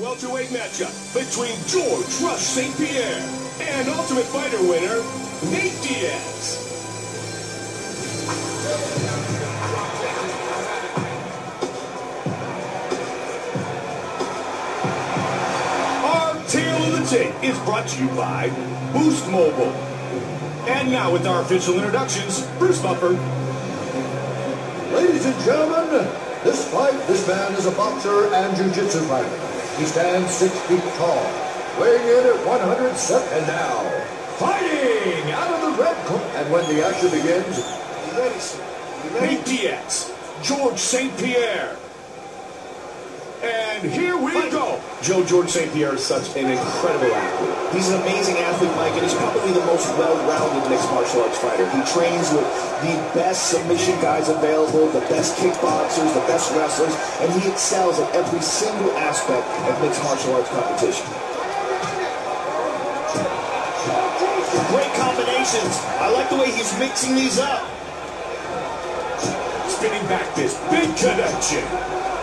welterweight matchup between Georges Rush St. Pierre and Ultimate Fighter winner Nate Diaz. Our of the Tape is brought to you by Boost Mobile. And now with our official introductions, Bruce Buffer, Ladies and gentlemen, this fight, this man is a boxer and jiu-jitsu fighter. He stands six feet tall, weighing in at 107. And now, fighting out of the red corner. And when the action begins, you ready, sir? Nate Diaz, Georges St. Pierre. And here we go. Joe Georges St. Pierre is such an incredible athlete. He's an amazing athlete, Mike, and he's probably the most well-rounded mixed martial arts fighter. He trains with the best submission guys available, the best kickboxers, the best wrestlers, and he excels at every single aspect of mixed martial arts competition. Great combinations. I like the way he's mixing these up. Spinning back this big connection.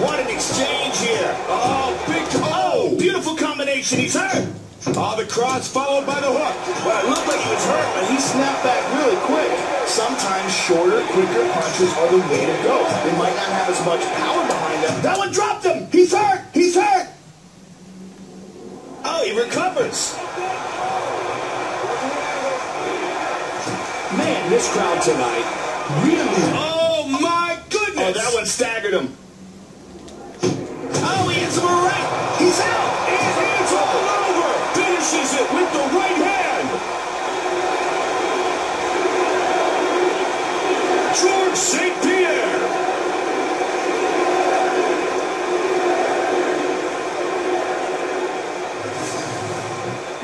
What an exchange here. Oh, big Oh, oh! beautiful combination. He's hurt. Oh, the cross followed by the hook. Well, it looked like he was hurt, but he snapped back really quick. Sometimes shorter, quicker punches are the way to go. They might not have as much power behind them. That one dropped him. He's hurt. He's hurt. Oh, he recovers. Man, this crowd tonight really. Oh my goodness. Oh, that one staggered him. He's out. And it's all over. Finishes it with the right hand. Georges St. Pierre.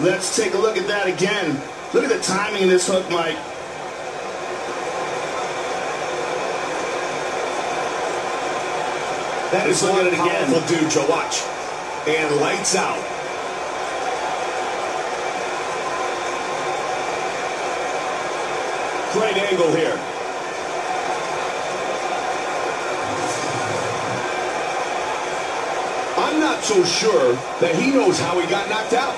Let's take a look at that again. Look at the timing of this hook, Mike. That is one at it again. powerful dude, Joe. Watch. And lights out. Great angle here. I'm not so sure that he knows how he got knocked out.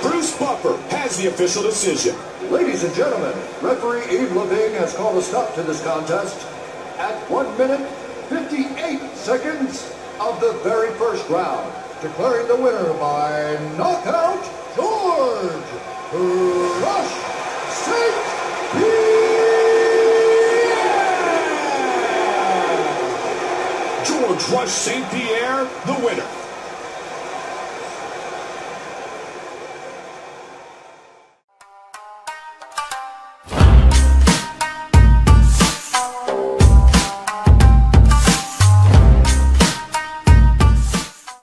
Bruce Buffer has the official decision. Ladies and gentlemen, referee Yves Lavigne has called a stop to this contest at 1 minute 58 seconds of the very first round, declaring the winner by knockout, Georges Rush St. Pierre! Georges Rush St. Pierre, the winner.